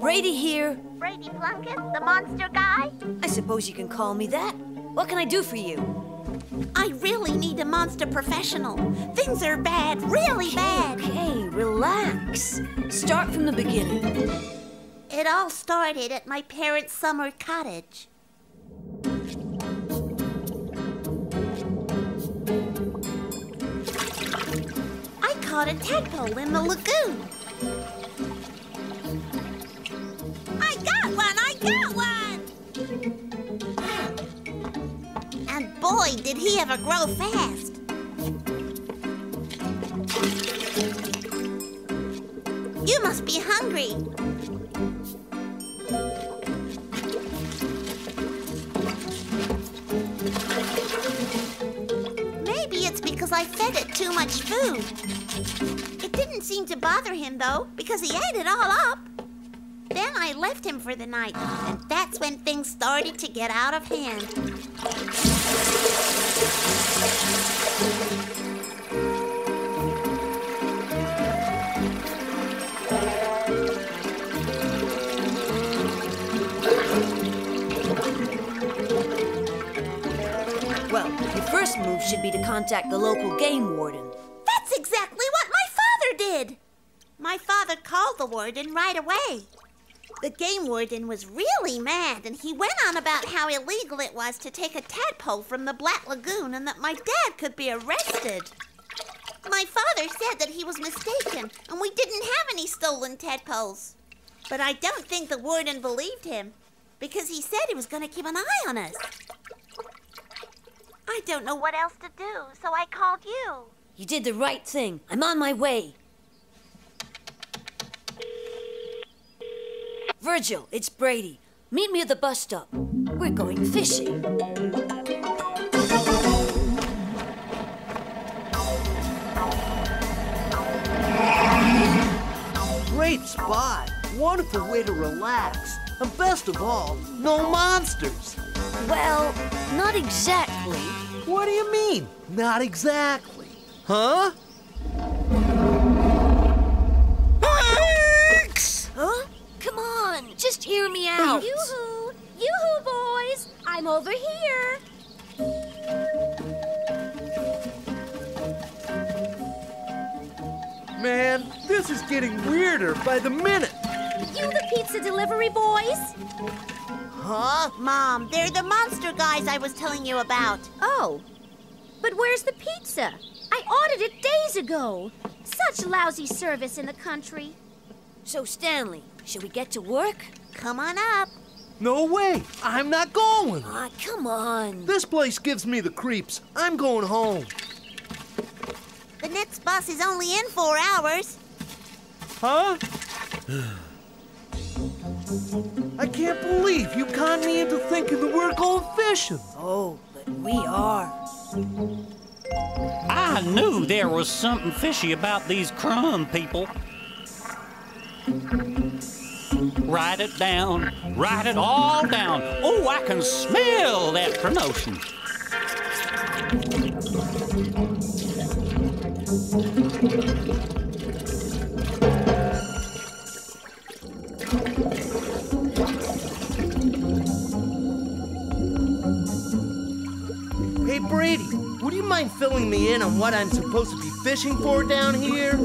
Brady here. Brady Plunkett, the monster guy? I suppose you can call me that. What can I do for you? I really need a monster professional. Things are bad, really bad. Okay, relax. Start from the beginning. It all started at my parents' summer cottage. Caught a tadpole in the lagoon. I got one! I got one! And boy, did he ever grow fast. You must be hungry. Maybe it's because I fed it too much food. Didn't seem to bother him, though, because he ate it all up. Then I left him for the night, and that's when things started to get out of hand. Well, your first move should be to contact the local game warden. Father called the warden right away. The game warden was really mad, and he went on about how illegal it was to take a tadpole from the Black Lagoon and that my dad could be arrested. My father said that he was mistaken and we didn't have any stolen tadpoles. But I don't think the warden believed him because he said he was going to keep an eye on us. I don't know what else to do, so I called you. You did the right thing. I'm on my way. Virgil, it's Brady. Meet me at the bus stop. We're going fishing. Great spot. Wonderful way to relax. And best of all, no monsters. Well, not exactly. What do you mean? Not exactly. Huh? Just hear me out. Yoo-hoo! Yoo-hoo, boys! I'm over here. Man, this is getting weirder by the minute. You the pizza delivery boys? Huh? Mom, they're the monster guys I was telling you about. Oh. But where's the pizza? I ordered it days ago. Such lousy service in the country. So, Stanley, shall we get to work? Come on up. No way. I'm not going. Ah, come on. This place gives me the creeps. I'm going home. The next bus is only in four hours. Huh? I can't believe you conned me into thinking that we're going fishing. Oh, but we are. I knew there was something fishy about these crumb people. Write it down. Write it all down. Oh, I can smell that promotion. Hey, Brady, would you mind filling me in on what I'm supposed to be fishing for down here?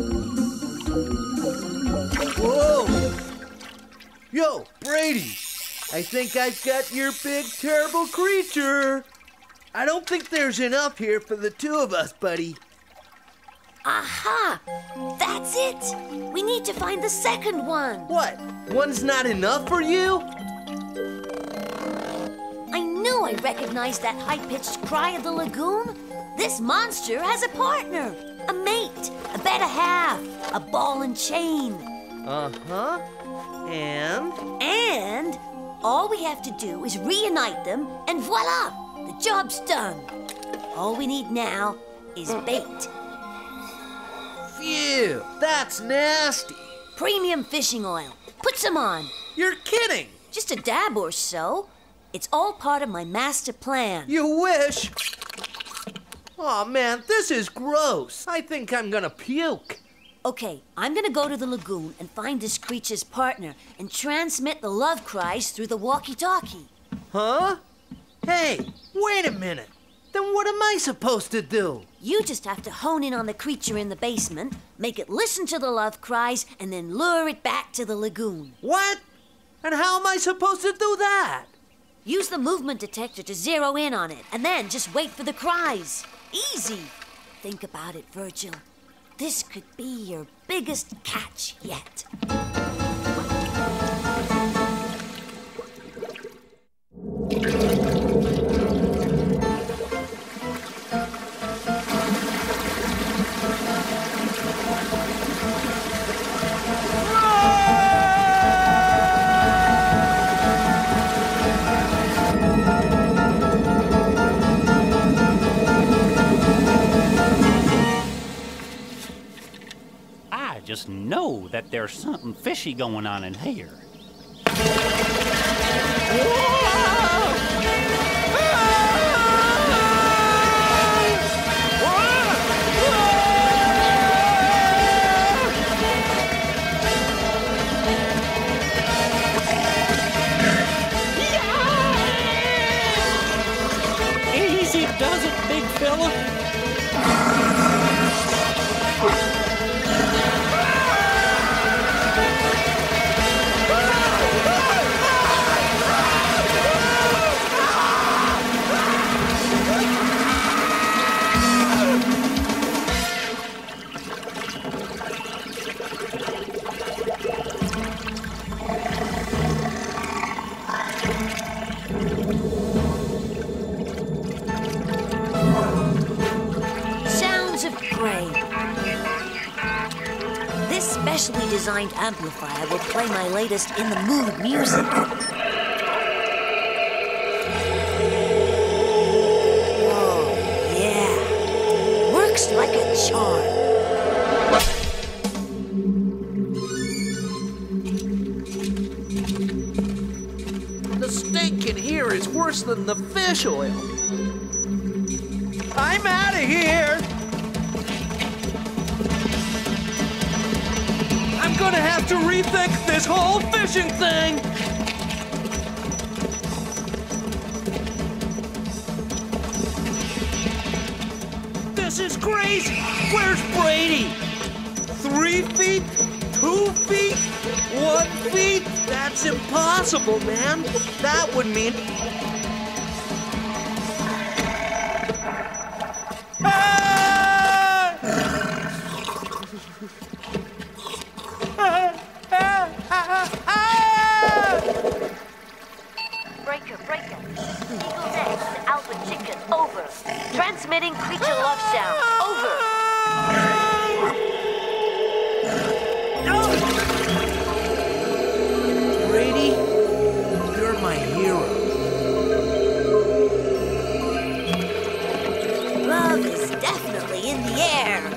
Whoa! Yo, Brady, I think I've got your big, terrible creature. I don't think there's enough here for the two of us, buddy. Aha! That's it! We need to find the second one. What? One's not enough for you? I knew I recognized that high pitched cry of the lagoon. This monster has a partner, a mate, a better half, a ball and chain. Uh huh. And? And all we have to do is reunite them, and voila! The job's done. All we need now is bait. Phew, that's nasty. Premium fishing oil. Put some on. You're kidding. Just a dab or so. It's all part of my master plan. You wish. Oh man, this is gross. I think I'm gonna puke. Okay, I'm gonna go to the lagoon and find this creature's partner and transmit the love cries through the walkie talkie. Huh? Hey, wait a minute. Then what am I supposed to do? You just have to hone in on the creature in the basement, make it listen to the love cries, and then lure it back to the lagoon. What? And how am I supposed to do that? Use the movement detector to zero in on it, and then just wait for the cries. Easy. Think about it, Virgil. This could be your biggest catch yet. I just know that there's something fishy going on in here. Easy designed amplifier will play my latest In the Mood music. Oh, yeah. Works like a charm. The stink in here is worse than the fish oil. I'm out of here. Gonna have to rethink this whole fishing thing. This is crazy. Where's Brady? Three feet? Two feet? One feet? That's impossible, man. That would mean. Over. Transmitting creature love sound, over. Brady, you're my hero. Love is definitely in the air.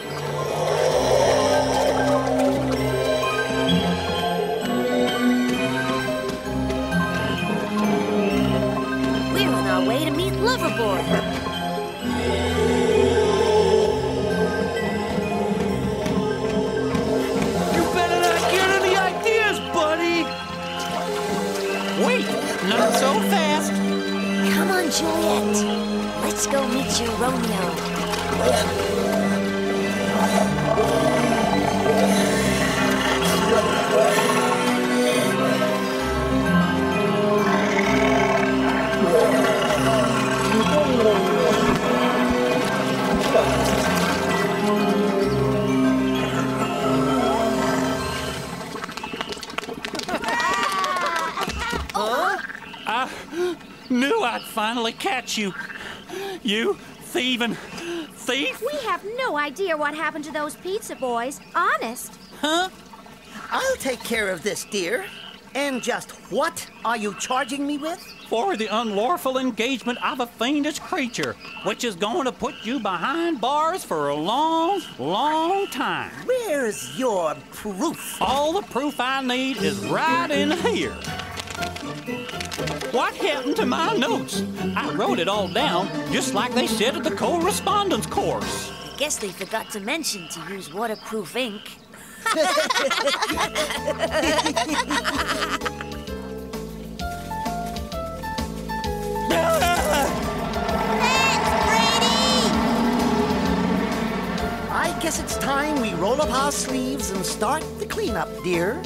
Not so fast. Come on, Juliet. Let's go meet your Romeo. Knew I'd finally catch you. You thieving thief. We have no idea what happened to those pizza boys. Honest. Huh? I'll take care of this, dear. And just what are you charging me with? For the unlawful engagement of a fiendish creature, which is going to put you behind bars for a long, long time. Where's your proof? All the proof I need is right in here. What happened to my notes? I wrote it all down just like they said at the correspondence course. I guess they forgot to mention to use waterproof ink. Thanks, Brady! I guess it's time we roll up our sleeves and start the cleanup, dear.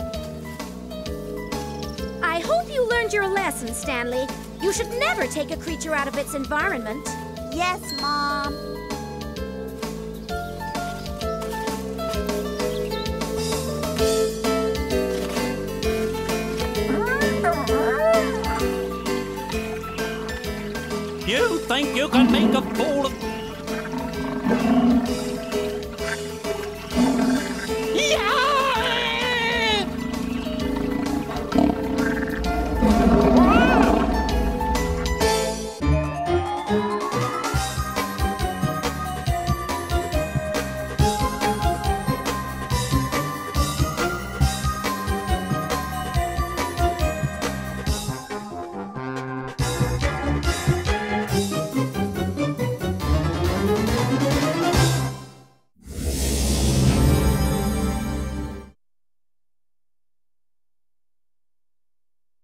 I hope you learned your lesson, Stanley. You should never take a creature out of its environment. Yes, Mom. You think you can make a fool of